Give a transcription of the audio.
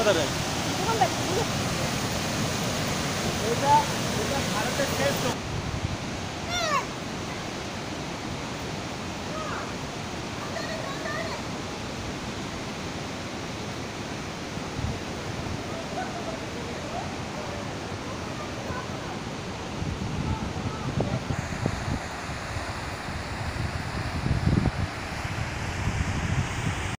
কোথায়? দোকান এটা এটা ভারতের শ্রেষ্ঠ